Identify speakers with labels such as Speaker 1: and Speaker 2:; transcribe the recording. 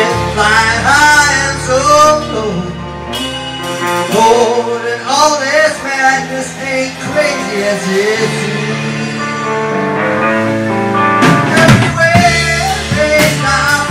Speaker 1: it flying high and so low. Lord, and all this, madness ain't crazy as it seems. Everywhere they now